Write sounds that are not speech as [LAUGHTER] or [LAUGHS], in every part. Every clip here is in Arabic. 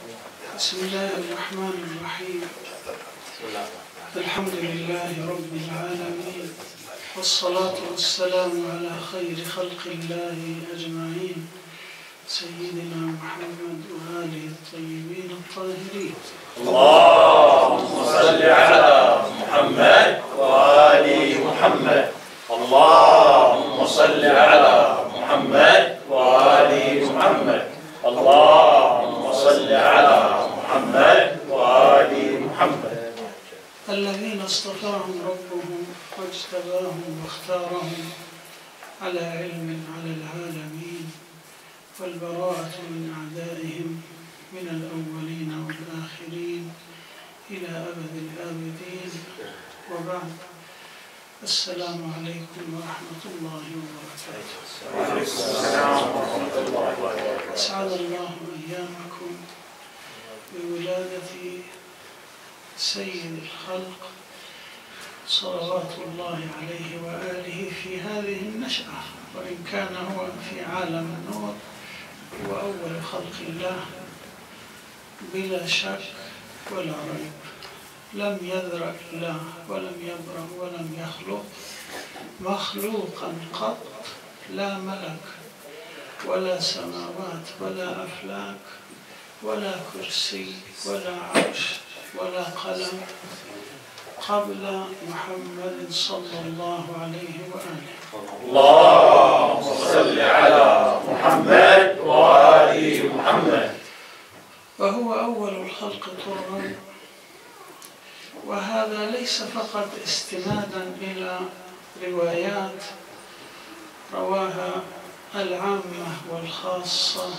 بسم الله الرحمن الرحيم. الحمد لله رب العالمين والصلاة والسلام على خير خلق الله أجمعين سيدنا محمد وآله الطيبين الطاهرين. اللهم صل على محمد وآل محمد. اللهم صل على محمد وآل محمد. اللهم صل على محمد وآل محمد. الذين اصطفاهم ربهم واجتباهم واختارهم على علم على العالمين والبراءة من أعدائهم من الأولين والآخرين إلى أبد الآبدين. وبعد السلام عليكم ورحمة الله وبركاته. أسعد الله أيامكم بولادة سيد الخلق صلوات الله عليه وآله في هذه النشأة وإن كان هو في عالم النور هو أول خلق الله بلا شك ولا ريب. لم يذرأ الله ولم يبرأ ولم يخلق مخلوقا قط لا ملك ولا سماوات ولا أفلاك ولا كرسي ولا عرش ولا قلم قبل محمد صلى الله عليه وآله. اللهم صل على محمد وآل محمد. وهو أول الخلق طرا. وهذا ليس فقط استنادا إلى روايات رواها العامة والخاصة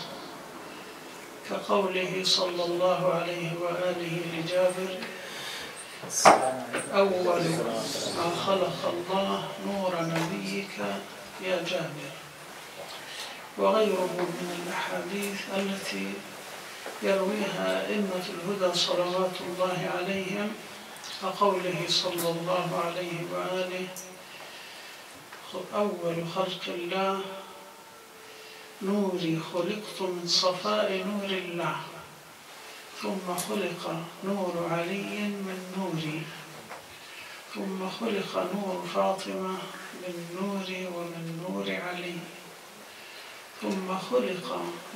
كقوله صلى الله عليه وآله لجابر أول ما خلق الله نور نبيك يا جابر. وغيره من الأحاديث التي يرويها أئمة الهدى صلوات الله عليهم كقوله صلى الله عليه وآله أول خلق الله نوري خلقت من صفاء نور الله. ثم خلق نور علي من نوري. ثم خلق نور فاطمة من نوري ومن نور علي. ثم خلق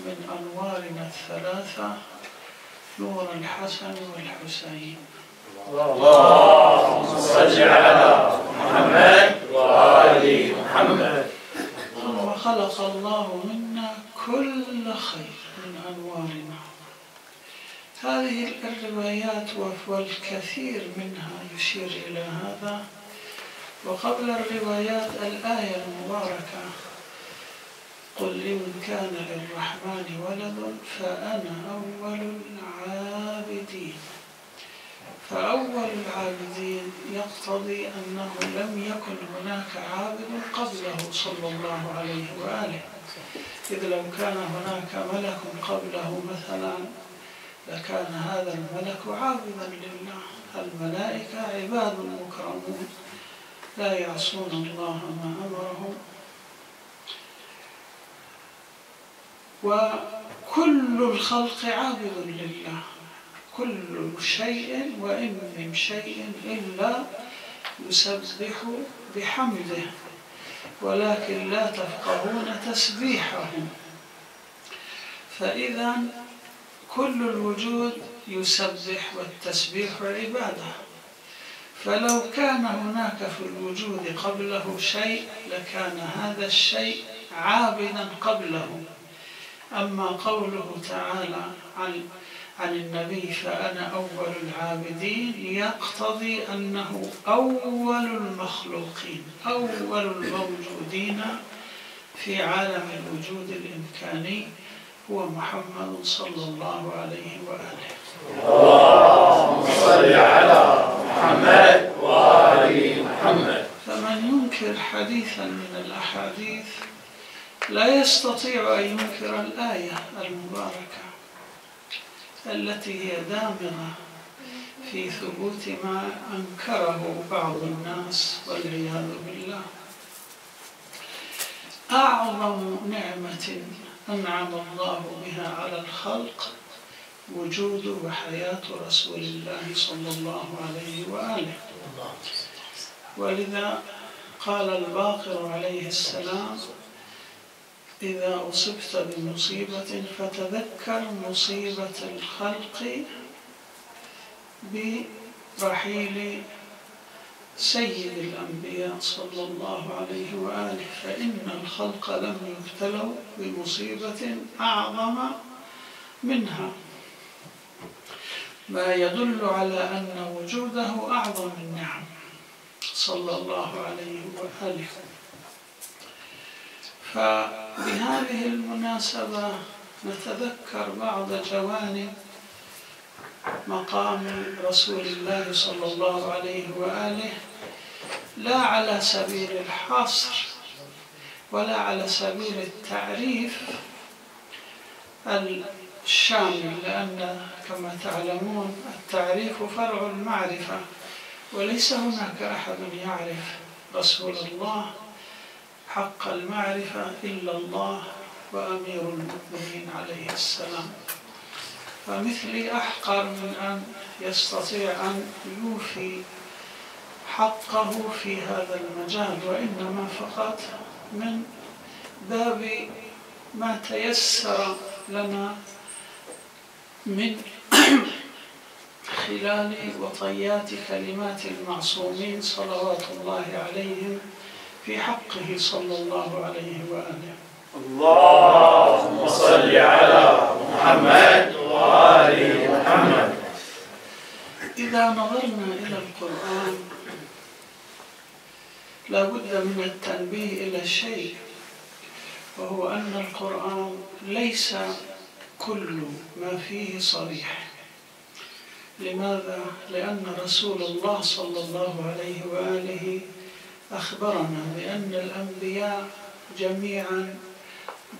من أنوارنا الثلاثة نور الحسن والحسين. اللهم صل على محمد وآل محمد. ثم خلق الله منا كل خير من أنوارنا. هذه الروايات والكثير منها يشير إلى هذا. وقبل الروايات الآية المباركة قل لمن كان للرحمن ولد فأنا أول العابدين. فأول العابدين يقتضي أنه لم يكن هناك عابد قبله صلى الله عليه وآله. إذ لو كان هناك ملك قبله مثلا لكان هذا الملك عابدا لله. الملائكة عباد مكرمون لا يعصون الله ما أمرهم. وكل الخلق عابد لله. كل شيء وإن من شيء إلا يسبح بحمده. ولكن لا تفقهون تسبيحهم. فإذا كل الوجود يسبح والتسبيح عبادة. فلو كان هناك في الوجود قبله شيء لكان هذا الشيء عابدا قبله. أما قوله تعالى عن عن النبي فأنا أول العابدين يقتضي أنه أول المخلوقين أول الموجودين في عالم الوجود الإمكاني هو محمد صلى الله عليه وآله. اللهم صل على محمد وآل محمد. فمن ينكر حديثا من الأحاديث لا يستطيع أن ينكر الآية المباركة. التي هي دامغة في ثبوت ما أنكره بعض الناس والعياذ بالله. أعظم نعمة أنعم الله بها على الخلق وجود وحياة رسول الله صلى الله عليه وآله. ولذا قال الباقر عليه السلام إذا أصبت بمصيبة فتذكر مصيبة الخلق برحيل سيد الأنبياء صلى الله عليه وآله فإن الخلق لم يبتلوا بمصيبة أعظم منها. ما يدل على أن وجوده أعظم النعم صلى الله عليه وآله. فبهذه المناسبة نتذكر بعض جوانب مقام رسول الله صلى الله عليه وآله لا على سبيل الحصر ولا على سبيل التعريف الشامل لأن كما تعلمون التعريف فرع المعرفة وليس هناك أحد يعرف رسول الله حق المعرفة إلا الله وأمير المؤمنين عليه السلام. فمثلي أحقر من أن يستطيع أن يوفي حقه في هذا المجال وإنما فقط من باب ما تيسر لنا من خلال وطيات كلمات المعصومين صلوات الله عليهم في حقه صلى الله عليه وآله. اللهم صل على محمد وآل محمد. إذا نظرنا إلى القرآن لا بد من التنبيه إلى شيء وهو أن القرآن ليس كل ما فيه صريح. لماذا؟ لأن رسول الله صلى الله عليه وآله أخبرنا بأن الأنبياء جميعا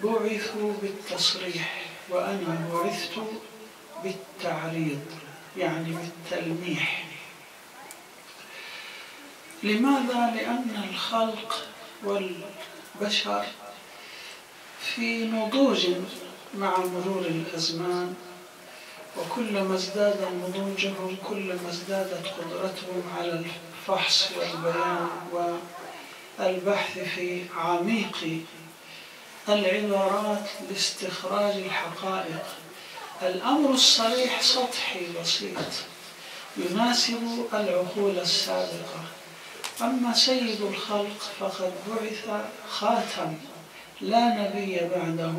بعثوا بالتصريح وأنا بعثت بالتعريض يعني بالتلميح لماذا؟ لأن الخلق والبشر في نضوج مع مرور الأزمان وكلما ازداد نضوجهم كلما ازدادت قدرتهم على الفحص والبيان والبحث في عميق العبارات لاستخراج الحقائق. الأمر الصريح سطحي بسيط يناسب العقول السابقة. أما سيد الخلق فقد بعث خاتم لا نبي بعده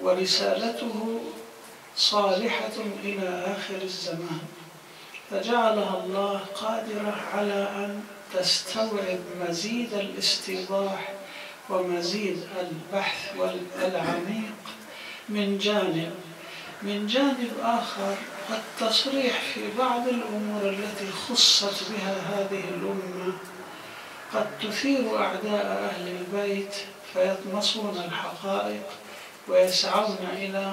ورسالته صالحة إلى آخر الزمان. فجعلها الله قادرة على أن تستوعب مزيد الاستيضاح ومزيد البحث العميق من جانب من جانب آخر التصريح في بعض الأمور التي خصت بها هذه الأمة. قد تثير أعداء أهل البيت فيطمسون الحقائق ويسعون إلى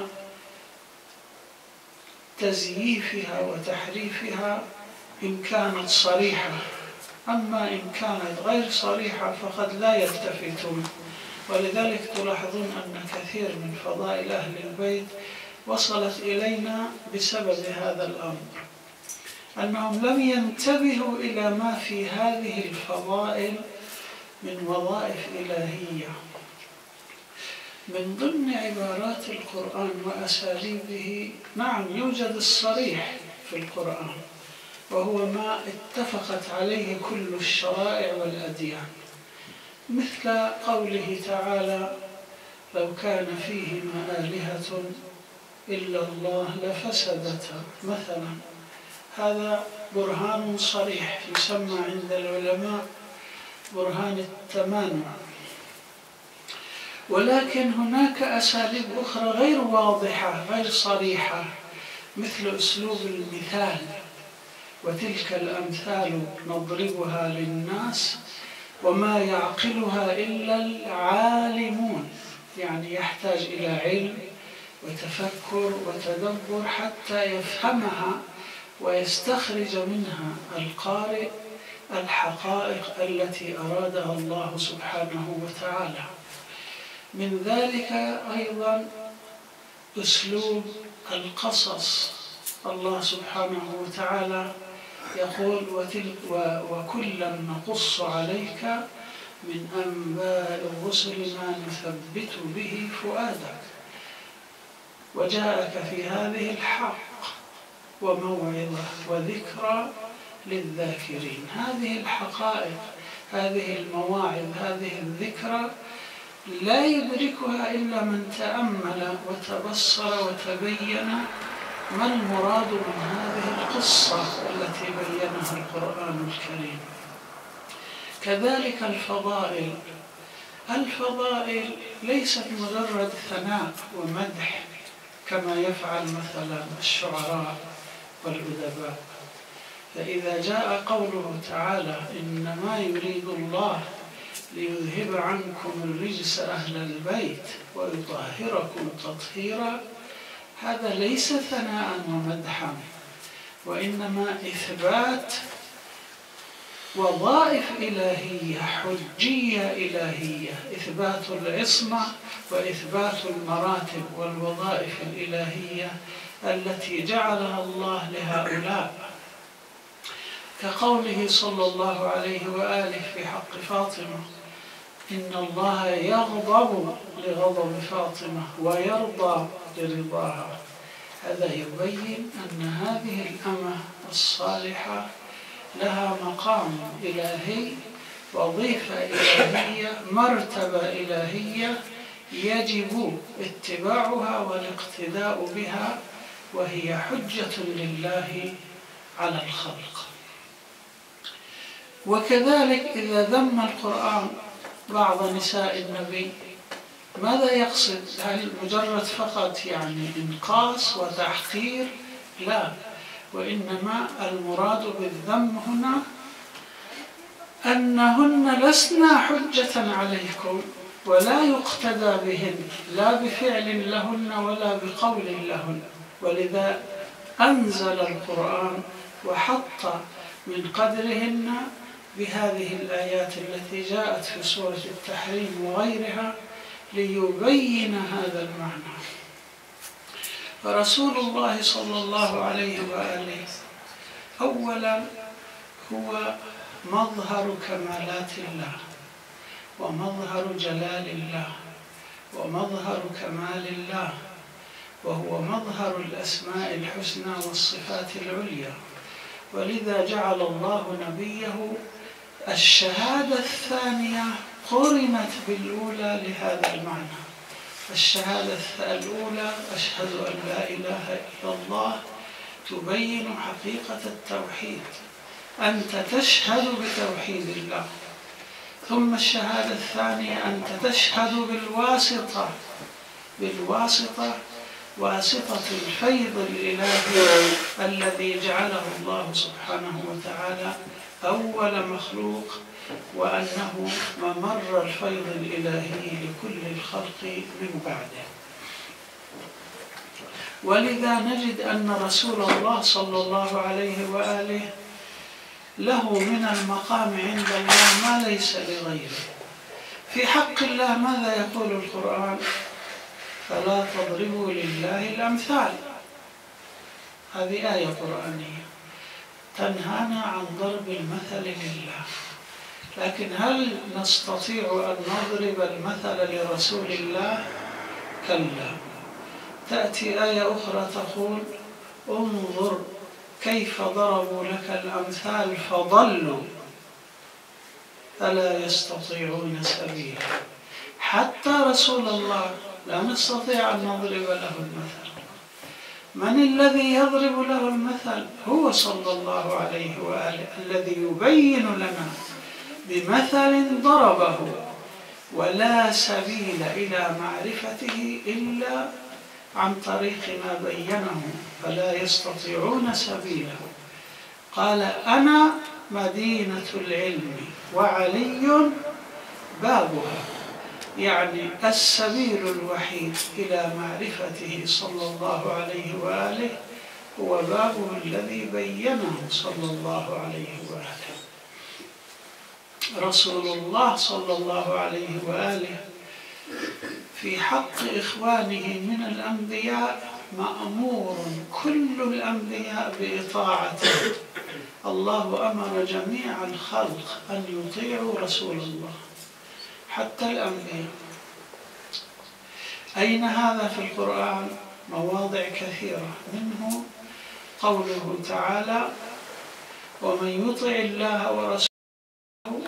تزييفها وتحريفها إن كانت صريحة. أما إن كانت غير صريحة فقد لا يلتفتون. ولذلك تلاحظون أن كثير من فضائل أهل البيت وصلت إلينا بسبب هذا الأمر. أنهم لم ينتبهوا إلى ما في هذه الفضائل من وظائف إلهية. من ضمن عبارات القرآن وأساليبه نعم يوجد الصريح في القرآن وهو ما اتفقت عليه كل الشرائع والأديان مثل قوله تعالى لو كان فيهما آلهة إلا الله لفسدتا مثلا هذا برهان صريح يسمى عند العلماء برهان التمانع. ولكن هناك أساليب أخرى غير واضحة غير صريحة مثل أسلوب المثال. وتلك الأمثال نضربها للناس وما يعقلها إلا العالمون. يعني يحتاج إلى علم وتفكر وتدبر حتى يفهمها ويستخرج منها القارئ الحقائق التي أرادها الله سبحانه وتعالى. من ذلك أيضا أسلوب القصص. الله سبحانه وتعالى يقول وكلا نقص عليك من أنباء الرسل ما نثبت به فؤادك. وجاءك في هذه الحق وموعظة وذكرى للذاكرين. هذه الحقائق هذه المواعظ هذه الذكرى لا يدركها إلا من تأمل وتبصر وتبين ما المراد من هذه القصة التي بينها القرآن الكريم. كذلك الفضائل. الفضائل ليست مجرد ثناء ومدح كما يفعل مثلا الشعراء والأدباء. فإذا جاء قوله تعالى إنما يريد الله ليذهب عنكم الرجس أهل البيت ويطهركم تطهيرا. هذا ليس ثناء ومدحا وإنما إثبات وظائف إلهية حجية إلهية إثبات العصمة وإثبات المراتب والوظائف الإلهية التي جعلها الله لهؤلاء. كقوله صلى الله عليه وآله في حق فاطمة إن الله يغضب لغضب فاطمة ويرضى لرضاها. هذا يبين أن هذه الأمة الصالحة لها مقام إلهي وظيفة إلهية مرتبة إلهية يجب اتباعها والاقتداء بها وهي حجة لله على الخلق. وكذلك إذا ذم القرآن بعض نساء النبي. ماذا يقصد؟ هل مجرد فقط يعني إنقاص وتحقير؟ لا. وإنما المراد بالذم هنا أنهن لسنا حجة عليكم ولا يقتدى بهن لا بفعل لهن ولا بقول لهن. ولذا أنزل القرآن وحط من قدرهن بهذه الآيات التي جاءت في سورة التحريم وغيرها ليبين هذا المعنى. فرسول الله صلى الله عليه وآله أولا هو مظهر كمالات الله ومظهر جلال الله ومظهر كمال الله وهو مظهر الأسماء الحسنى والصفات العليا. ولذا جعل الله نبيه الشهادة الثانية قرنت بالأولى لهذا المعنى. الشهادة الأولى أشهد أن لا إله إلا الله تبين حقيقة التوحيد. أنت تشهد بتوحيد الله. ثم الشهادة الثانية أنت تشهد بالواسطة. بالواسطة واسطة الفيض الإلهي الذي جعله الله سبحانه وتعالى أول مخلوق وأنه ممر الفيض الإلهي لكل الخلق من بعده. ولذا نجد أن رسول الله صلى الله عليه وآله له من المقام عند الله ما ليس لغيره. في حق الله ماذا يقول القرآن؟ فلا تضربوا لله الأمثال. هذه آية قرآنية. تنهانا عن ضرب المثل لله. لكن هل نستطيع أن نضرب المثل لرسول الله؟ كلا. تأتي آية أخرى تقول انظر كيف ضربوا لك الأمثال فضلوا. فلا يستطيعون سبيلا. حتى رسول الله لا نستطيع أن نضرب له المثل. من الذي يضرب له المثل هو صلى الله عليه وآله الذي يبين لنا بمثل ضربه ولا سبيل إلى معرفته إلا عن طريق ما بينه فلا يستطيعون سبيله. قال أنا مدينة العلم وعلي بابها. يعني السبيل الوحيد إلى معرفته صلى الله عليه وآله هو بابه الذي بينه صلى الله عليه وآله. رسول الله صلى الله عليه وآله في حق إخوانه من الأنبياء مأمور كل الأنبياء بإطاعته. الله أمر جميع الخلق أن يطيعوا رسول الله. حتى الأنبياء أين هذا في القرآن؟ مواضع كثيرة منه قوله تعالى ومن يطع الله ورسوله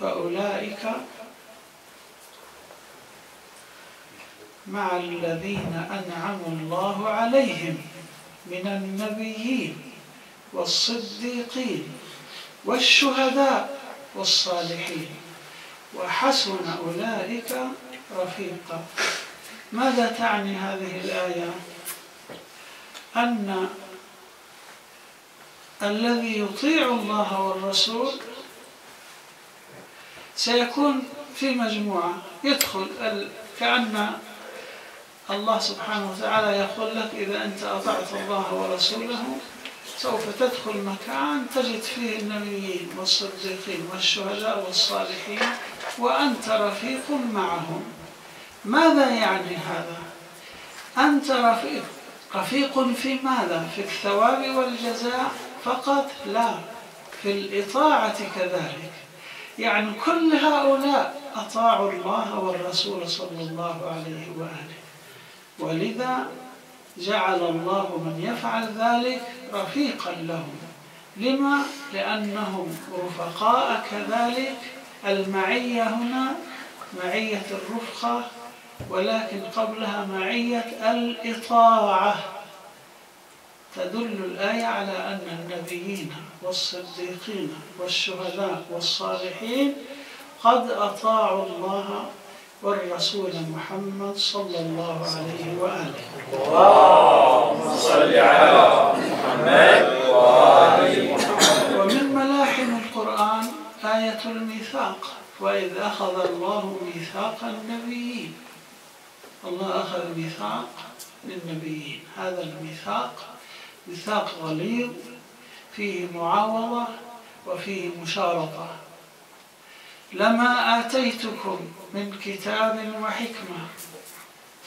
فأولئك مع الذين أنعم الله عليهم من النبيين والصديقين والشهداء والصالحين. وحسن أولئك رفيقا. ماذا تعني هذه الآية؟ أن الذي يطيع الله والرسول سيكون في مجموعة. يدخل كأن الله سبحانه وتعالى يقول لك إذا أنت أطعت الله ورسوله سوف تدخل مكان تجد فيه النبيين والصديقين والشهداء والصالحين وأنت رفيق معهم ماذا يعني هذا؟ أنت رفيق رفيق في ماذا؟ في الثواب والجزاء فقط؟ لا في الإطاعة كذلك يعني كل هؤلاء أطاعوا الله والرسول صلى الله عليه وآله ولذا جعل الله من يفعل ذلك رفيقا لهم. لما؟ لأنهم رفقاء كذلك. المعية هنا معية الرفقة ولكن قبلها معية الإطاعة. تدل الآية على أن النبيين والصديقين والشهداء والصالحين قد أطاعوا الله والرسول محمد صلى الله عليه وآله. اللهم صل على محمد وآل محمد. ومن ملاحم القرآن آية الميثاق وإذ أخذ الله ميثاق النبيين. الله أخذ ميثاق للنبيين. هذا الميثاق ميثاق غليظ فيه معاوضة وفيه مشارطة. لما آتيتكم من كتاب وحكمة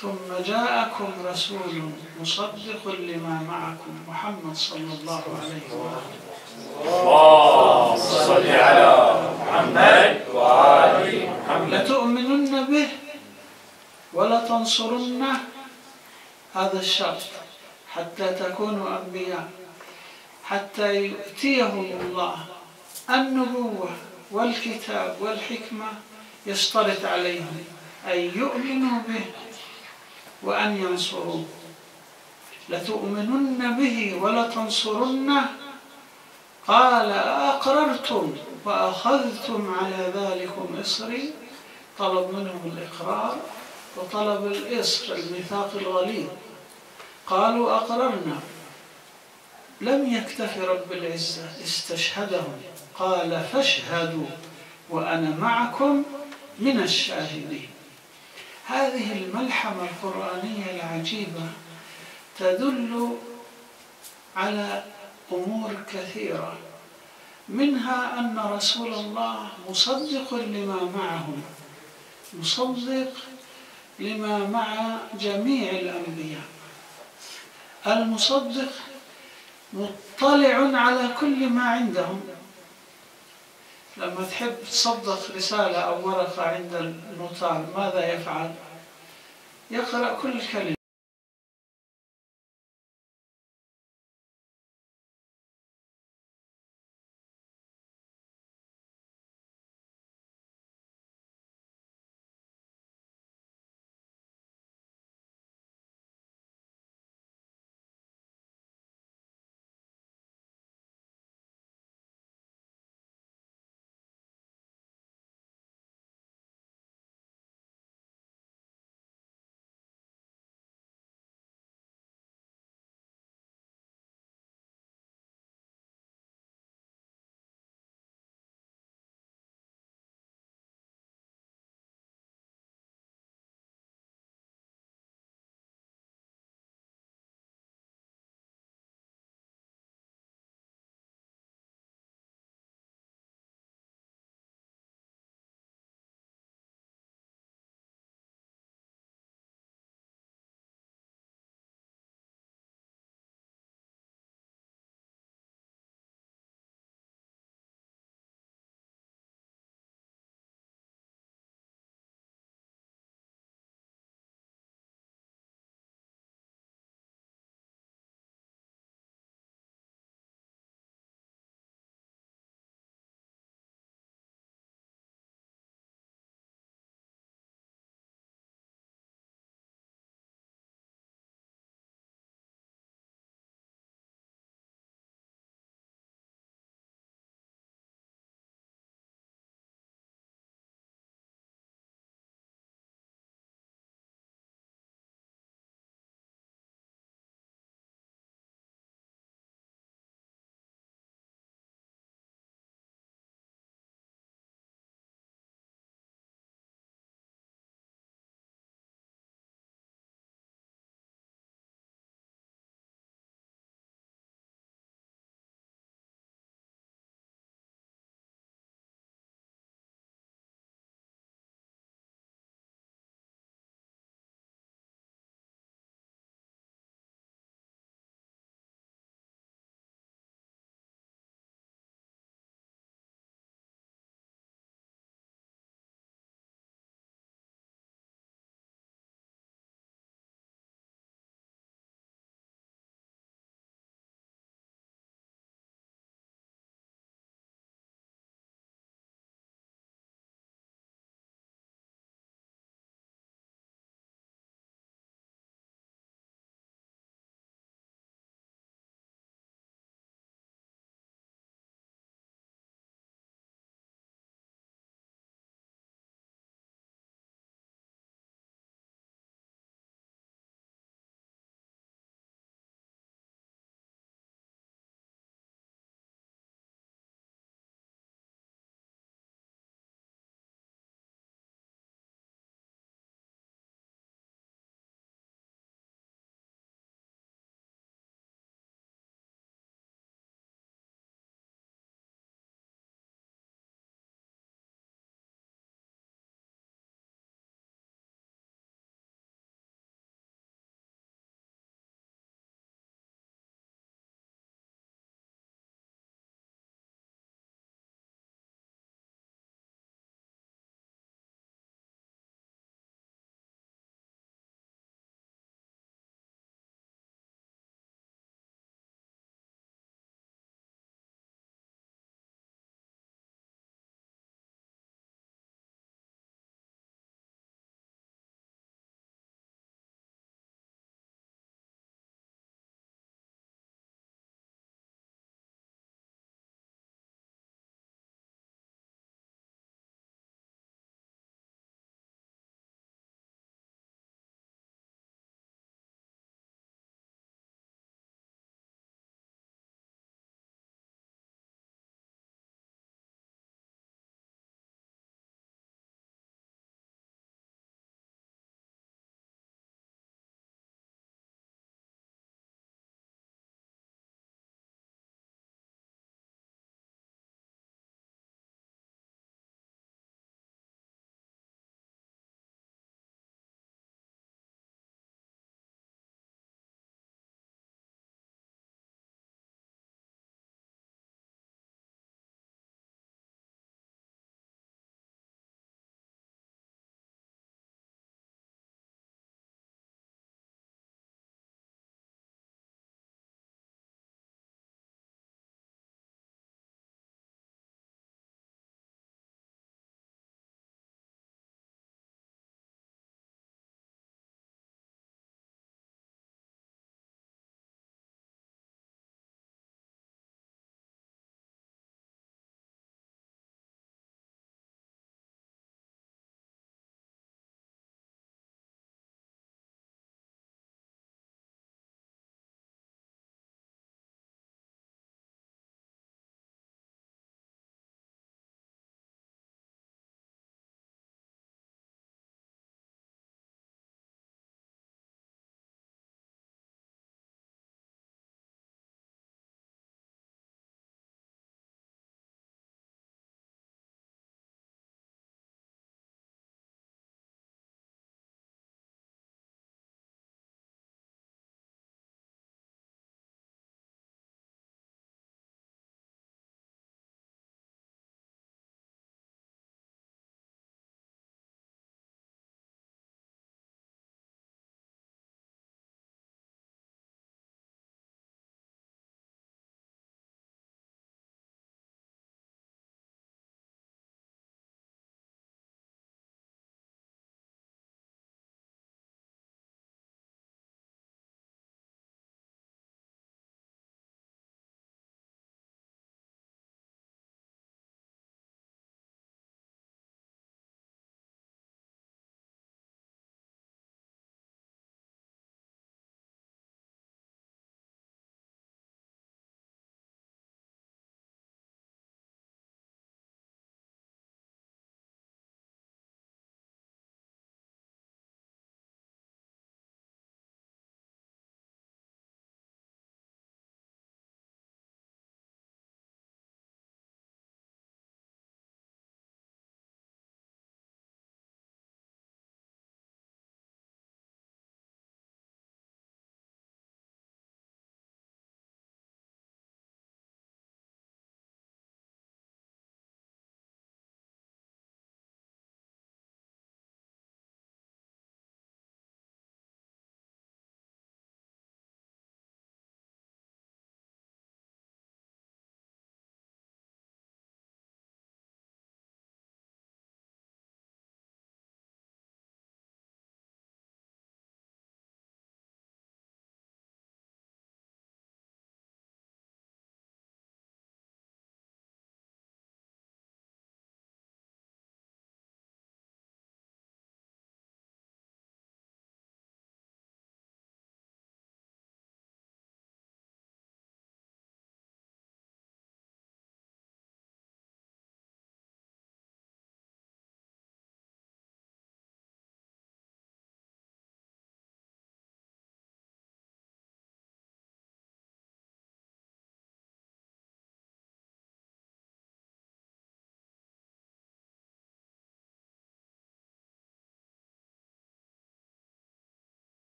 ثم جاءكم رسول مصدق لما معكم محمد صلى الله عليه وآله اللهم صل على محمد وآل محمد. لتؤمنن به ولتنصرنه. هذا الشرط حتى تكونوا أنبياء حتى يؤتيهم الله النبوة. والكتاب والحكمة يشترط عليهم أن يؤمنوا به وأن ينصروه. لتؤمنن به ولتنصرنه. قال أقررتم وأخذتم على ذلكم إصري. طلب منهم الإقرار وطلب الإصر الميثاق الغليظ. قالوا أقررنا. لم يكتف رب العزة استشهدهم. قال فاشهدوا وأنا معكم من الشاهدين. هذه الملحمة القرآنية العجيبة تدل على أمور كثيرة منها أن رسول الله مصدق لما معهم مصدق لما مع جميع الأنبياء. المصدق مطلع على كل ما عندهم لما تحب تصدق رسالة أو ورقة عند النوتار ماذا يفعل؟ يقرأ كل كلمة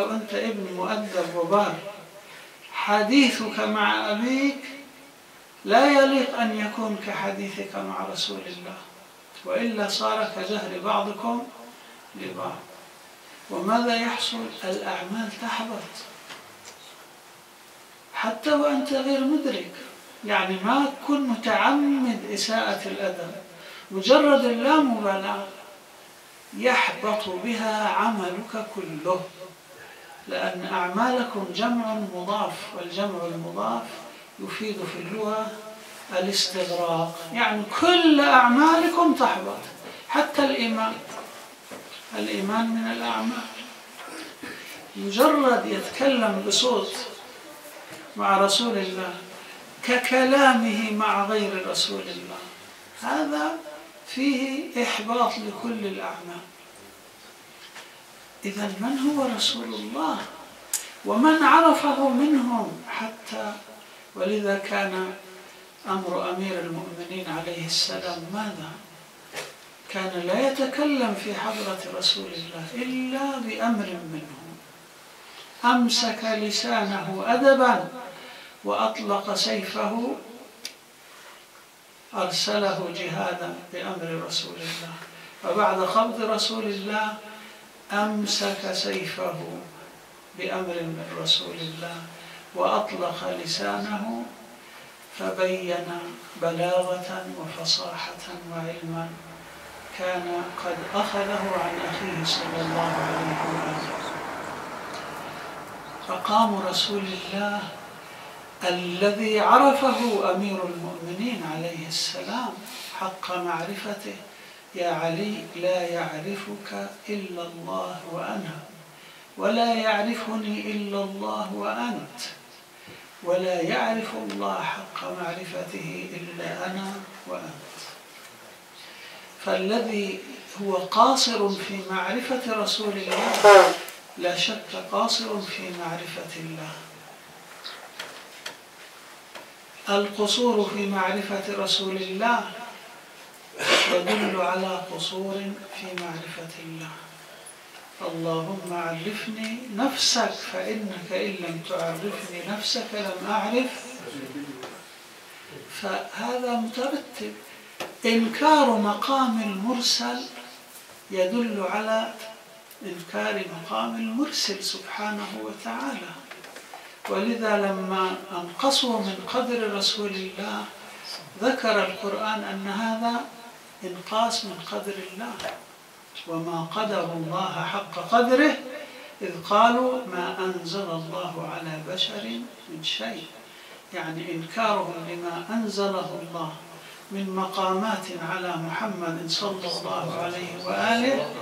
لو أنت ابن مؤدب وبار حديثك مع أبيك لا يليق أن يكون كحديثك مع رسول الله وإلا صار كجهل بعضكم لبعض. وماذا يحصل؟ الأعمال تحبط. حتى وأنت غير مدرك. يعني ما تكون متعمد إساءة الأدب. مجرد اللامبالاة يحبط بها عملك كله. لأن أعمالكم جمع مضاف والجمع المضاف يفيد في اللغة الاستغراق يعني كل أعمالكم تحبط حتى الإيمان. الإيمان من الأعمال. مجرد يتكلم بصوت مع رسول الله ككلامه مع غير رسول الله هذا فيه إحباط لكل الأعمال. إذا من هو رسول الله؟ ومن عرفه منهم حتى ولذا كان أمر أمير المؤمنين عليه السلام ماذا؟ كان لا يتكلم في حضرة رسول الله إلا بأمر منه أمسك لسانه أدبا وأطلق سيفه أرسله جهادا بأمر رسول الله. وبعد قبض رسول الله أمسك سيفه بأمر من رسول الله وأطلق لسانه فبين بلاغة وفصاحة وعلما كان قد أخذه عن أخيه صلى الله عليه وآله. مقام رسول الله الذي عرفه أمير المؤمنين عليه السلام حق معرفته يا علي لا يعرفك إلا الله وأنا ولا يعرفني إلا الله وأنت ولا يعرف الله حق معرفته إلا أنا وأنت. فالذي هو قاصر في معرفة رسول الله لا شك قاصر في معرفة الله. القصور في معرفة رسول الله يدل على قصور في معرفة الله. اللهم عرفني نفسك فإنك إن لم تعرفني نفسك لم أعرف. فهذا مترتب. إنكار مقام المرسل يدل على إنكار مقام المرسل سبحانه وتعالى. ولذا لما أنقصوا من قدر رسول الله ذكر القرآن أن هذا إنقاص من قدر الله. وما قدر الله حق قدره إذ قالوا ما أنزل الله على بشر من شيء. يعني إنكارهم لما أنزله الله من مقامات على محمد صلى الله عليه وآله.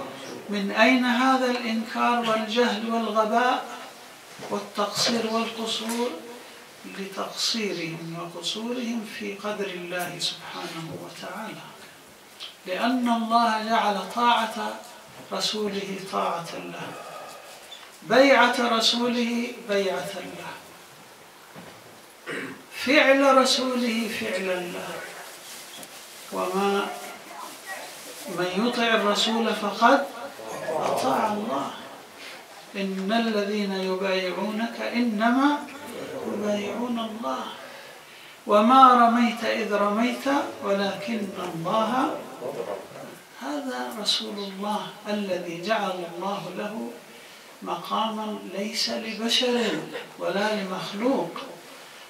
من أين هذا الإنكار والجهل والغباء والتقصير والقصور؟ لتقصيرهم وقصورهم في قدر الله سبحانه وتعالى. لأن الله جعل طاعة رسوله طاعة له. بيعة رسوله بيعة له. فعل رسوله فعلا له. وما من يطع الرسول فقد أطاع الله. إن الذين يبايعونك إنما يبايعون الله. وما رميت إذ رميت ولكن الله هذا رسول الله الذي جعل الله له مقاما ليس لبشر ولا لمخلوق.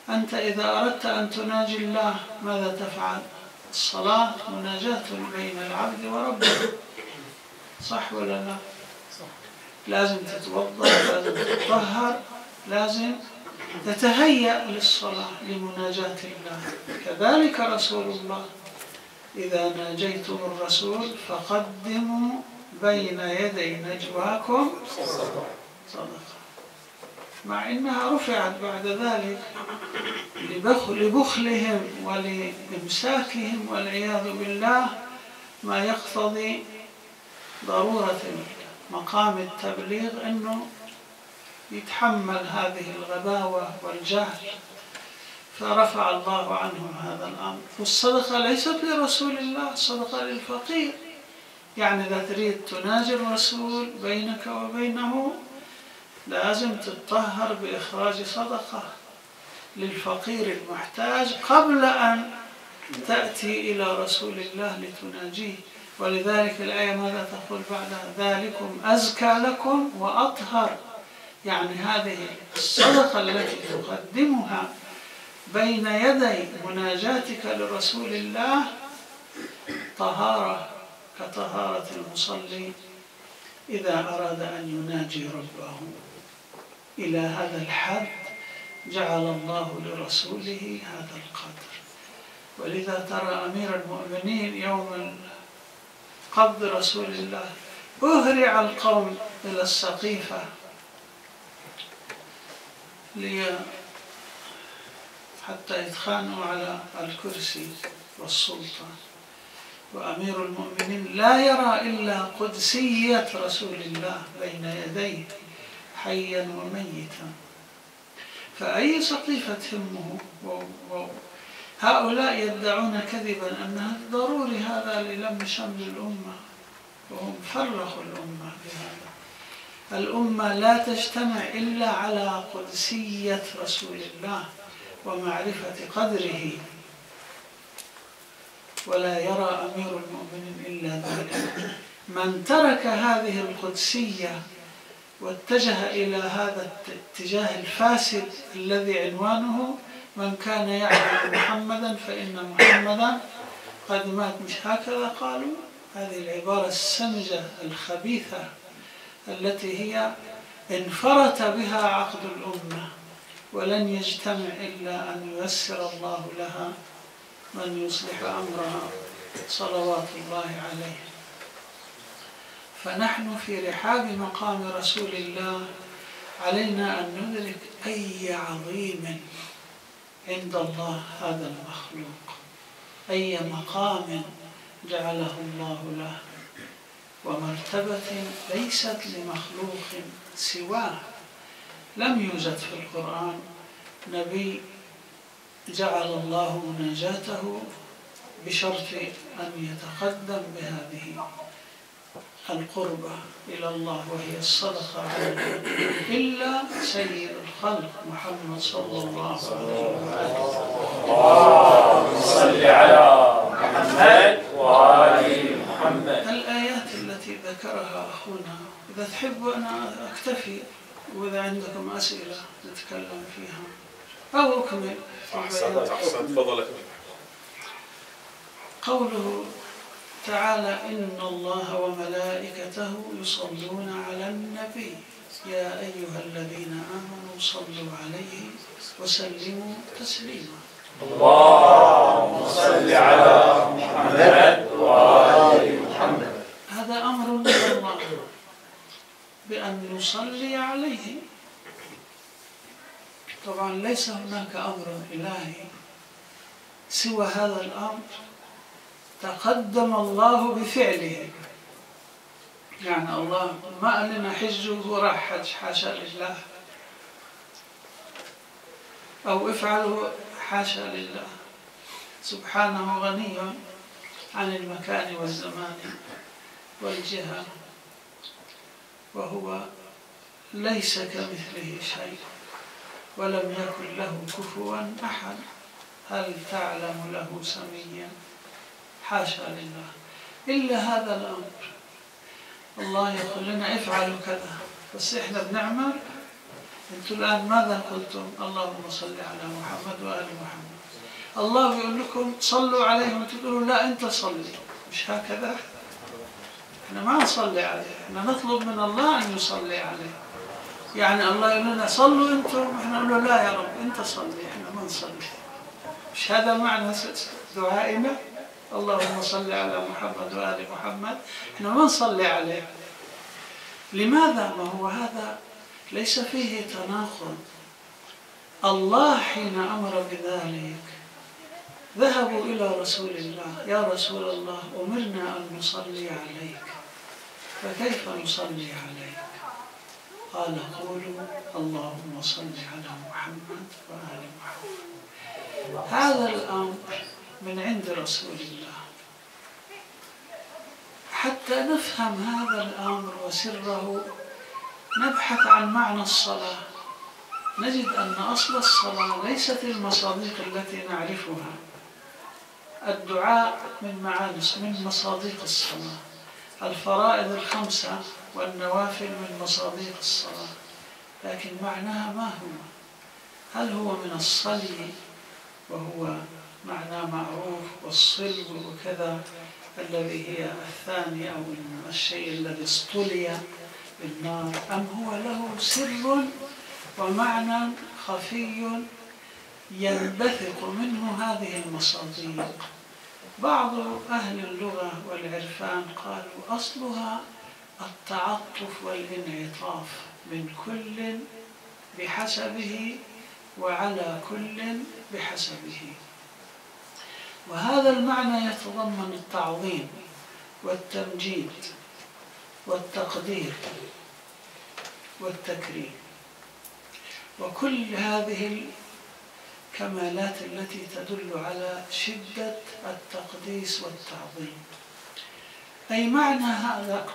أنت إذا أردت أن تناجي الله ماذا تفعل؟ الصلاة مناجاة بين العبد وربه. صح ولا لا؟ لازم تتوضأ لازم تتطهر لازم تتهيأ للصلاة لمناجاة الله. كذلك رسول الله. إذا ناجيتم الرسول فقدموا بين يدي نجواكم. صدقة مع إنها رفعت بعد ذلك لبخلهم ولإمساكهم والعياذ بالله ما يقتضي ضرورة مقام التبليغ أنه يتحمل هذه الغباوة والجهل. فرفع الله عنهم هذا الأمر. والصدقة ليست لرسول الله الصدقة للفقير. يعني إذا تريد تناجي الرسول بينك وبينه لازم تتطهر بإخراج صدقة للفقير المحتاج قبل أن تأتي إلى رسول الله لتناجيه. ولذلك الآية ماذا تقول بعدها ذلكم؟ أزكى لكم وأطهر. يعني هذه الصدقة التي تقدمها بين يدي مناجاتك لرسول الله طهارة كطهارة المصلي. إذا أراد أن يناجي ربه إلى هذا الحد جعل الله لرسوله هذا القدر. ولذا ترى أمير المؤمنين يوم قبض رسول الله أهرع القوم إلى السقيفة لي حتى يتخانوا على الكرسي والسلطة. وأمير المؤمنين لا يرى إلا قدسية رسول الله بين يديه حيا وميتا. فأي سقيفة تهمه هؤلاء يدعون كذبا أن ضروري هذا للم شمل الأمة وهم فرقوا الأمة بهذا. الأمة لا تجتمع إلا على قدسية رسول الله. ومعرفة قدره. ولا يرى أمير المؤمنين إلا ذلك. من ترك هذه القدسية واتجه إلى هذا الاتجاه الفاسد الذي عنوانه من كان يعبد محمدا فإن محمدا قد مات. مش هكذا قالوا؟ هذه العبارة السمجة الخبيثة التي هي انفرت بها عقد الأمة. ولن يجتمع إلا أن ييسر الله لها من يصلح أمرها صلوات الله عليه. فنحن في رحاب مقام رسول الله علينا أن ندرك أي عظيم عند الله هذا المخلوق أي مقام جعله الله له. ومرتبة ليست لمخلوق سواه. لم يوجد في القرآن نبي جعل الله مناجاته بشرط أن يتقدم بهذه القربة إلى الله وهي الصدقة إلا سيد الخلق محمد صلى الله عليه وسلم. اللهم صل على محمد وآل محمد. الآيات التي ذكرها أخونا إذا تحب أنا أكتفي. وإذا عندكم أسئلة نتكلم فيها. أو أكمل أحسنت أحسنت تفضل. قوله تعالى إن الله وملائكته يصلون على النبي. يا أيها الذين آمنوا صلوا عليه وسلموا تسليما. اللهم صل على محمد وآل محمد. هذا أمر من الله. بأن نصلي عليه. طبعا ليس هناك أمر إلهي سوى هذا الأمر تقدم الله بفعله. يعني الله ما لنا حجوا وراح حج حاشا لله. أو افعلوا حاشا لله. سبحانه غني عن المكان والزمان والجهة. وهو ليس كمثله شيء ولم يكن له كفوا أحد. هل تعلم له سميا؟ حاشا لله. إلا هذا الأمر. الله يقول لنا افعلوا كذا. بس إحنا بنعمل. أنتم الآن ماذا قلتم؟ اللهم صل على محمد وآل محمد. الله يقول لكم صلوا عليه وأنتم تقولوا لا أنت صلي. مش هكذا؟ إحنا ما نصلي عليه إحنا نطلب من الله أن يصلي عليه. يعني الله يقول لنا صلوا أنتم إحنا نقول له لا يا رب أنت صلي إحنا ما نصلي. مش هذا معنى دعائنا؟ اللهم صل على محمد وآل محمد إحنا ما نصلي عليه. لماذا؟ ما هو هذا ليس فيه تناقض. الله حين أمر بذلك ذهبوا إلى رسول الله يا رسول الله أمرنا أن نصلي عليك. فكيف نصلي عليك؟ قال قولوا اللهم صل على محمد وآل محمد. هذا الأمر من عند رسول الله. حتى نفهم هذا الأمر وسره نبحث عن معنى الصلاة. نجد أن أصل الصلاة ليست المصادق التي نعرفها. الدعاء من معاني من مصادق الصلاة. الفرائض الخمسة والنوافل من مصادق الصلاة. لكن معناها ما هو؟ هل هو من الصلي وهو معناه معروف والصلب وكذا الذي هي الثاني أو الشيء الذي اصطلي بالنار؟ أم هو له سر ومعنى خفي ينبثق منه هذه المصادق؟ بعض أهل اللغة والعرفان قالوا أصلها التعطف والانعطاف من كل بحسبه وعلى كل بحسبه. وهذا المعنى يتضمن التعظيم والتمجيد والتقدير والتكريم. وكل هذه الكمالات التي تدل على شدة التقديس والتعظيم أي معنى هذا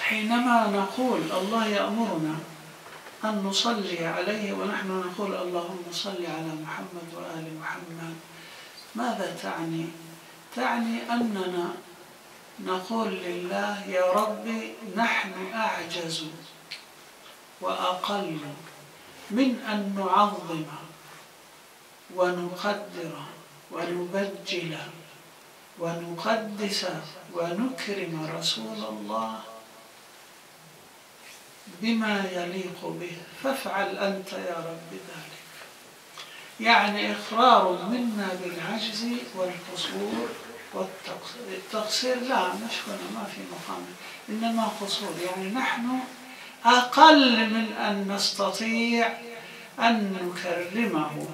حينما نقول الله يأمرنا أن نصلي عليه ونحن نقول اللهم صل على محمد وآل محمد ماذا تعني؟ تعني أننا نقول لله يا ربي نحن أعجز وأقل من أن نعظم ونقدر ونبجل ونقدس ونكرم رسول الله بما يليق به. فافعل أنت يا رب ذلك. يعني إقرار منا بالعجز والقصور والتقصير. لا مش هنا ما في مقام إنما قصور. يعني نحن أقل من أن نستطيع أن نكرمه.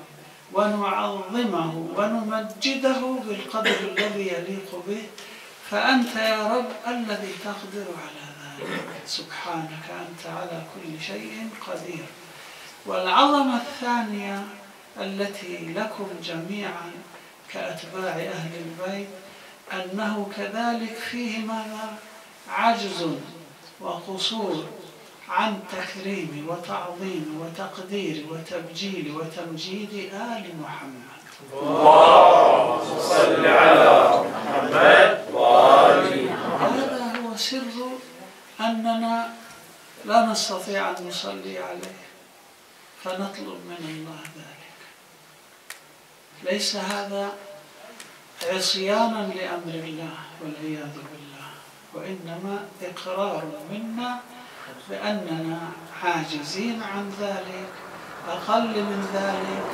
ونعظمه ونمجده بالقدر الذي يليق به. فأنت يا رب الذي تقدر على ذلك. سبحانك أنت على كل شيء قدير. والعظمة الثانية التي لكم جميعا كأتباع أهل البيت أنه كذلك فيه ماذا عجز وقصور. عن تكريم وتعظيم وتقدير وتبجيل وتمجيد آل محمد. اللهم صل على محمد وآل محمد هذا هو سر أننا لا نستطيع أن نصلي عليه فنطلب من الله ذلك. ليس هذا عصيانا لأمر الله والعياذ بالله وإنما إقرار منا بأننا عاجزين عن ذلك. أقل من ذلك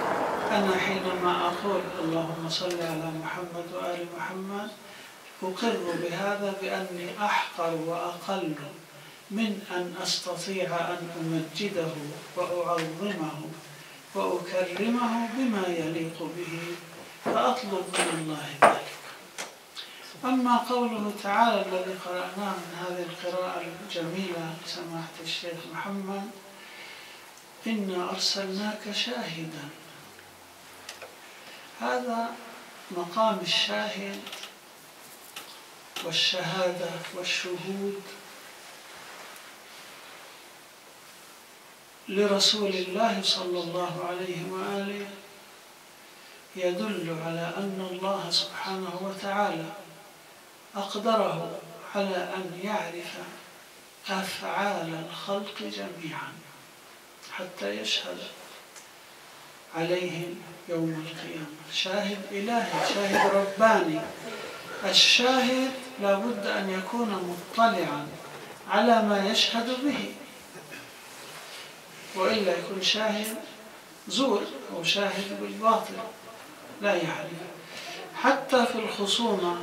أنا حينما أقول اللهم صل على محمد وآل محمد أقر بهذا بأني أحقر وأقل من أن أستطيع أن أمجده وأعظمه وأكرمه بما يليق به فأطلب من الله ذلك. أما قوله تعالى الذي قرأناه من هذه القراءة الجميلة لسماحة الشيخ محمد إنا أرسلناك شاهدا. هذا مقام الشاهد والشهادة والشهود لرسول الله صلى الله عليه وآله يدل على أن الله سبحانه وتعالى أقدره على أن يعرف أفعال الخلق جميعا حتى يشهد عليهم يوم القيامة. شاهد إلهي شاهد رباني. الشاهد لابد أن يكون مطلعا على ما يشهد به. وإلا يكون شاهد زور أو شاهد بالباطل لا يعرف. حتى في الخصومة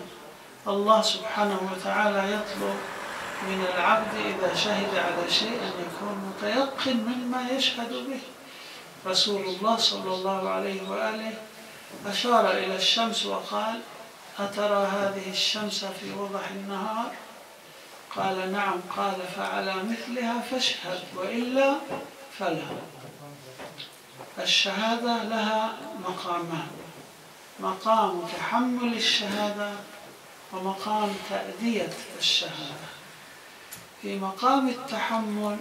الله سبحانه وتعالى يطلب من العبد إذا شهد على شيء أن يكون متيقن مما يشهد به. رسول الله صلى الله عليه وآله أشار إلى الشمس وقال أترى هذه الشمس في وضح النهار؟ قال نعم. قال فعلى مثلها فاشهد وإلا فلا. الشهادة لها مقامان مقام تحمل الشهادة ومقام تأدية الشهادة. في مقام التحمل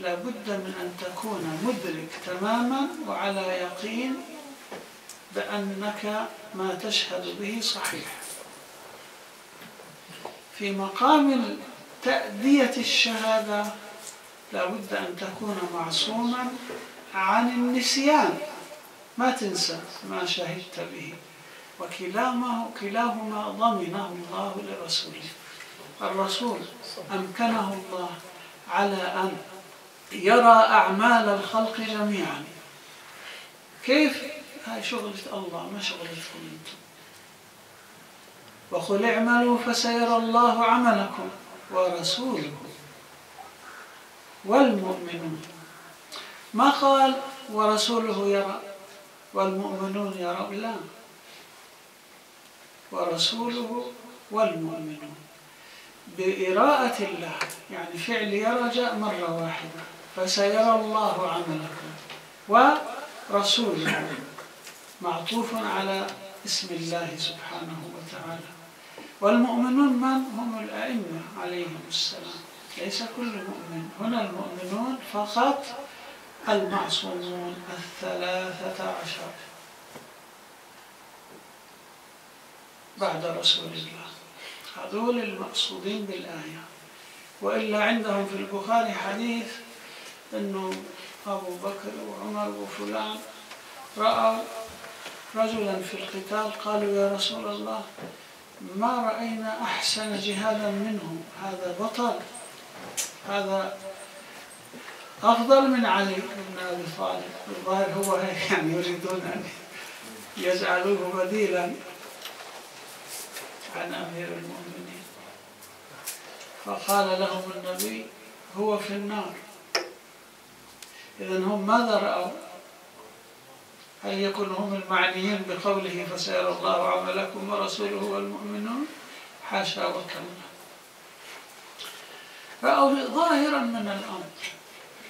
لابد من أن تكون مدرك تماما وعلى يقين بأنك ما تشهد به صحيح. في مقام تأدية الشهادة لابد أن تكون معصوما عن النسيان. ما تنسى ما شهدت به. وكلاهما كلاهما ضمنه الله لرسوله. الرسول أمكنه الله على أن يرى أعمال الخلق جميعا. كيف؟ هاي شغلة الله ما شغلتكم أنتم. وقل اعملوا فسيرى الله عملكم ورسوله والمؤمنون. ما قال ورسوله يرى والمؤمنون يرى؟ لا. ورسوله والمؤمنون. بإراءة الله يعني فعل يرى جاء مرة واحدة فسيرى الله عملكم ورسوله. معطوف على اسم الله سبحانه وتعالى. والمؤمنون من؟ هم الأئمة عليهم السلام. ليس كل مؤمن. هنا المؤمنون فقط المعصومون الثلاثة عشر. بعد رسول الله. هذول المقصودين بالآية. وإلا عندهم في البخاري حديث أنه أبو بكر وعمر وفلان رأوا رجلا في القتال قالوا يا رسول الله ما رأينا أحسن جهادا منه. هذا بطل. هذا أفضل من علي بن أبي طالب. الظاهر هو هيك [LAUGHS] يعني يريدون أن يجعلوه بديلا. عن أمير المؤمنين. فقال لهم النبي هو في النار. إذا هم ماذا رأوا؟ هل يكون هم المعنيين بقوله فسيرى الله عملكم ورسوله والمؤمنون حاشا وكلا. رأوا ظاهرا من الأمر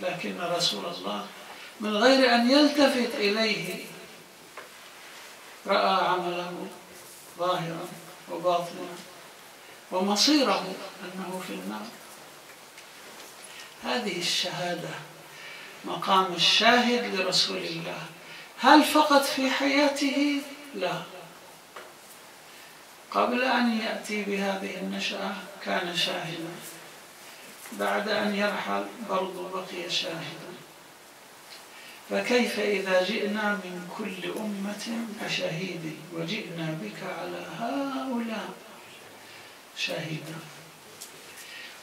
لكن رسول الله من غير أن يلتفت إليه رأى عمله ظاهرا. وباطنا ومصيره أنه في النار هذه الشهادة مقام الشاهد لرسول الله. هل فقط في حياته؟ لا. قبل أن يأتي بهذه النشأة كان شاهدا. بعد أن يرحل برضو بقي شاهدا. فكيف إذا جئنا من كل أمة بشهيد وجئنا بك على هؤلاء؟ شهيدا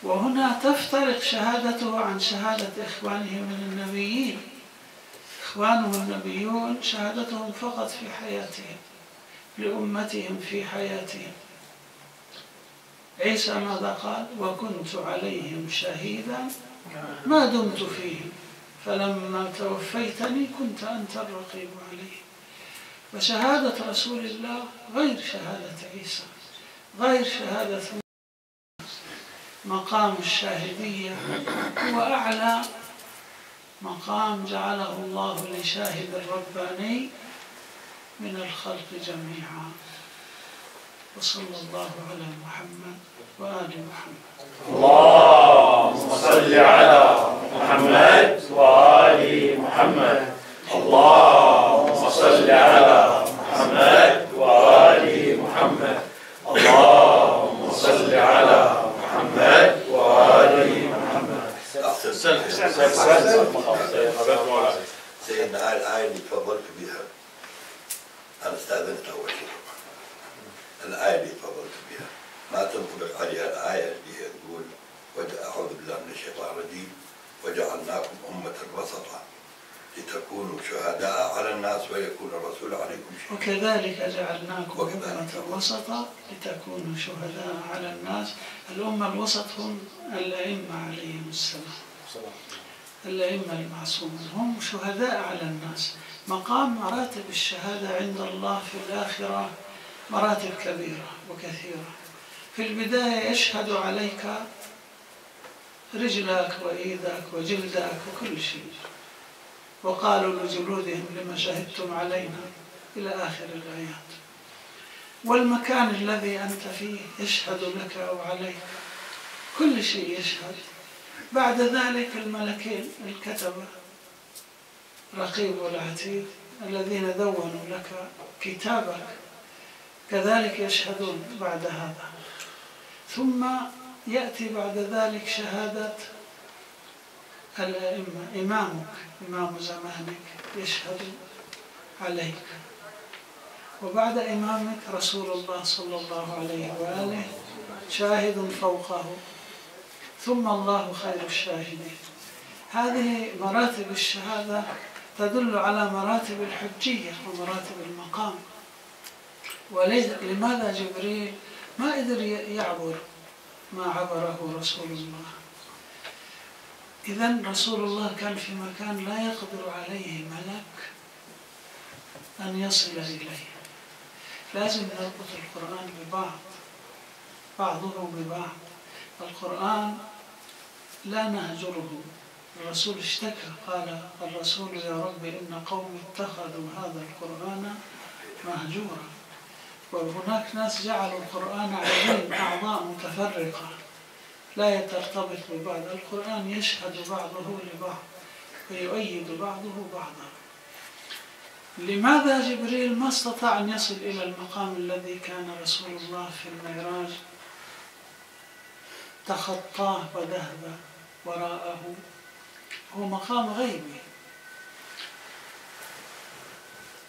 وهنا تفترق شهادته عن شهادة إخوانه من النبيين. إخوانه النبيون شهادتهم فقط في حياتهم لأمتهم في حياتهم. عيسى ماذا قال؟ وكنت عليهم شهيدا ما دمت فيهم. فلما توفيتني كنت أنت الرقيب عليه. فشهادة رسول الله غير شهادة عيسى غير شهادة مقام الشاهدية. هو أعلى مقام جعله الله لشاهد الرباني من الخلق جميعا. وصلى الله على محمد وآل محمد. اللهم صل على محمد وآل محمد. اللهم صل على محمد وآل محمد. اللهم صل على محمد وآل محمد. سيدنا هاي الآية اللي تفضلت بها أنا استأذنت أول شيء. الآية اللي تفضلت بها ما تنطبق عليها الآية اللي هي تقول أعوذ بالله من الشيطان الرجيم. وجعلناكم أمة وسطا لتكونوا شهداء على الناس ويكون الرسول عليكم شهيدا. وكذلك جعلناكم. أمة وسطا لتكونوا شهداء على الناس. الأمة الوسط هم الأئمة عليهم السلام. الأئمة المعصومون هم شهداء على الناس. مقام مراتب الشهادة عند الله في الآخرة مراتب كبيرة وكثيرة. في البداية يشهد عليك رجلك وإيدك وجلدك وكل شيء. وقالوا لجلودهم لما شهدتم علينا إلى آخر الآيات. والمكان الذي أنت فيه يشهد لك أو عليك كل شيء يشهد. بعد ذلك الملكين الكتبة رقيب والعتيد الذين دونوا لك كتابك. كذلك يشهدون بعد هذا. ثم يأتي بعد ذلك شهادة الأئمة. إمامك إمام زمانك يشهد عليك. وبعد إمامك رسول الله صلى الله عليه وآله شاهد فوقه. ثم الله خير الشاهدين. هذه مراتب الشهادة تدل على مراتب الحجية ومراتب المقام. ولماذا جبريل ما قدر يعبر ما عبره رسول الله. إذا رسول الله كان في مكان لا يقدر عليه ملك أن يصل إليه. لازم نربط القرآن ببعض بعضه ببعض. القرآن لا نهجره. الرسول اشتكى قال الرسول يا رب إن قوم اتخذوا هذا القرآن مهجورا. وهناك ناس جعلوا القرآن عظيم أعضاء متفرقة لا ترتبط ببعض القرآن يشهد بعضه لبعض ويؤيد بعضه بعضا. لماذا جبريل ما استطاع أن يصل إلى المقام الذي كان رسول الله في المعراج؟ تخطاه وذهب وراءه هو مقام غيبي.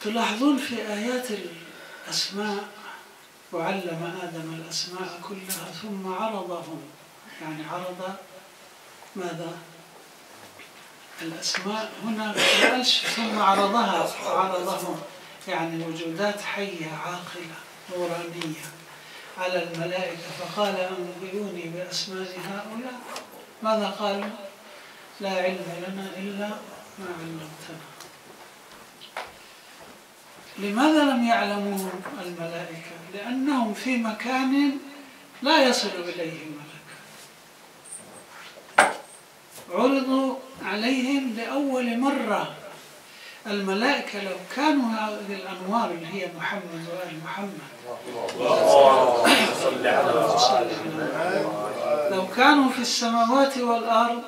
تلاحظون في آيات الأسماء وعلم آدم الأسماء كلها ثم عرضهم. يعني عرض ماذا؟ الأسماء هنا قالش ثم عرضها عرضهم. يعني وجودات حية عاقلة نورانية على الملائكة. فقال أنبئوني بأسماء هؤلاء. ماذا قالوا؟ لا علم لنا إلا ما علمتنا. لماذا لم يعلموا الملائكة؟ لأنهم في مكان لا يصل إليه ملك. عرضوا عليهم لأول مرة. الملائكة لو كانوا هذه الأنوار اللي هي محمد وآل محمد. لو كانوا في السماوات والأرض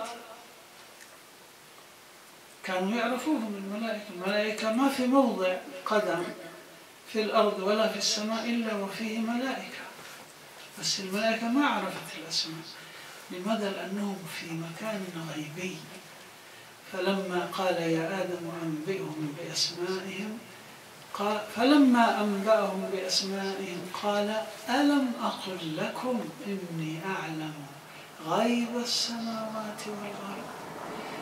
كانوا يعرفوهم الملائكة. الملائكة ما في موضع قدم في الأرض ولا في السماء إلا وفيه ملائكة. بس الملائكة ما عرفت الأسماء. لماذا؟ لأنهم في مكان غيبي. فلما قال يا آدم أنبئهم بأسمائهم قال فلما أنبأهم بأسمائهم قال ألم أقل لكم إني أعلم غيب السماوات والأرض؟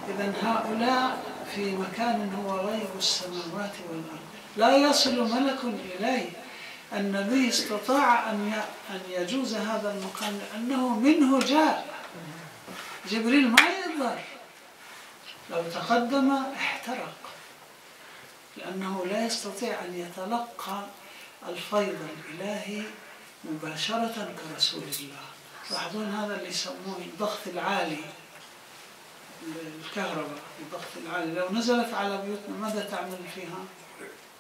إذا هؤلاء في مكان هو غيب السماوات والأرض. لا يصل ملك إليه. النبي استطاع أن أن يجوز هذا المقام لأنه منه جاء جبريل ما يقدر. لو تقدم احترق. لأنه لا يستطيع أن يتلقى الفيض الإلهي مباشرة كرسول الله. لاحظون هذا اللي يسموه الضغط العالي. الكهرباء الضغط العالي. لو نزلت على بيوتنا ماذا تعمل فيها؟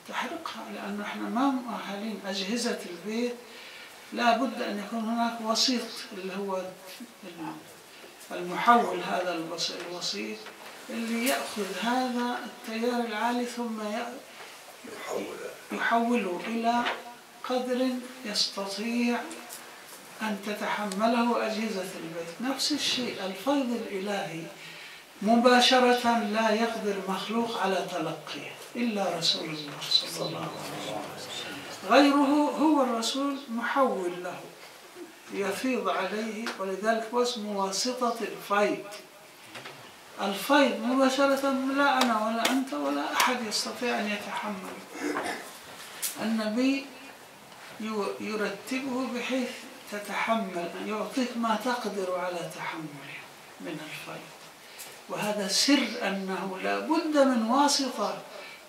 تحرقها لأنه إحنا ما مؤهلين. أجهزة البيت لا بد أن يكون هناك وسيط اللي هو المحول هذا الوسيط اللي يأخذ هذا التيار العالي ثم يحوله إلى قدر يستطيع أن تتحمله أجهزة البيت. نفس الشيء الفيض الإلهي مباشرة لا يقدر مخلوق على تلقيه إلا رسول الله صلى الله عليه وسلم. غيره هو الرسول محول له يفيض عليه ولذلك واسم واسطة الفيض. الفيض مباشرة لا أنا ولا أنت ولا أحد يستطيع أن يتحمل. النبي يرتبه بحيث تتحمل يعطيك ما تقدر على تحمله من الفيض. وهذا سر أنه لا بد من واسطة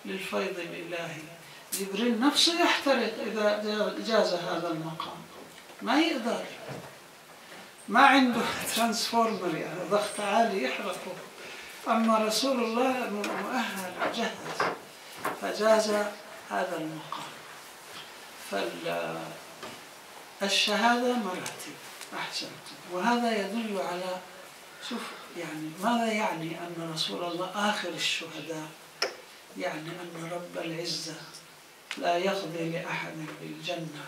للفيض الإلهي. جبريل نفسه يحترق إذا جاز هذا المقام. ما يقدر ما عنده transformer يعني ضغط عالي يحرقه. أما رسول الله مؤهل جهز. فجاز هذا المقام. فالشهادة مراتب أحسنت وهذا يدل على شوف يعني ماذا يعني أن رسول الله آخر الشهداء؟ يعني أن رب العزة لا يقضي لأحد بالجنة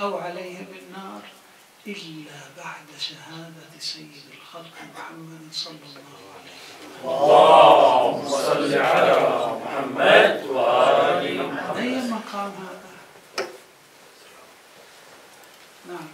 أو عليه بالنار إلا بعد شهادة سيد الخلق محمد صلى الله عليه وسلم. اللهم صل على محمد وآل محمد. أي مقام هذا؟ نعم.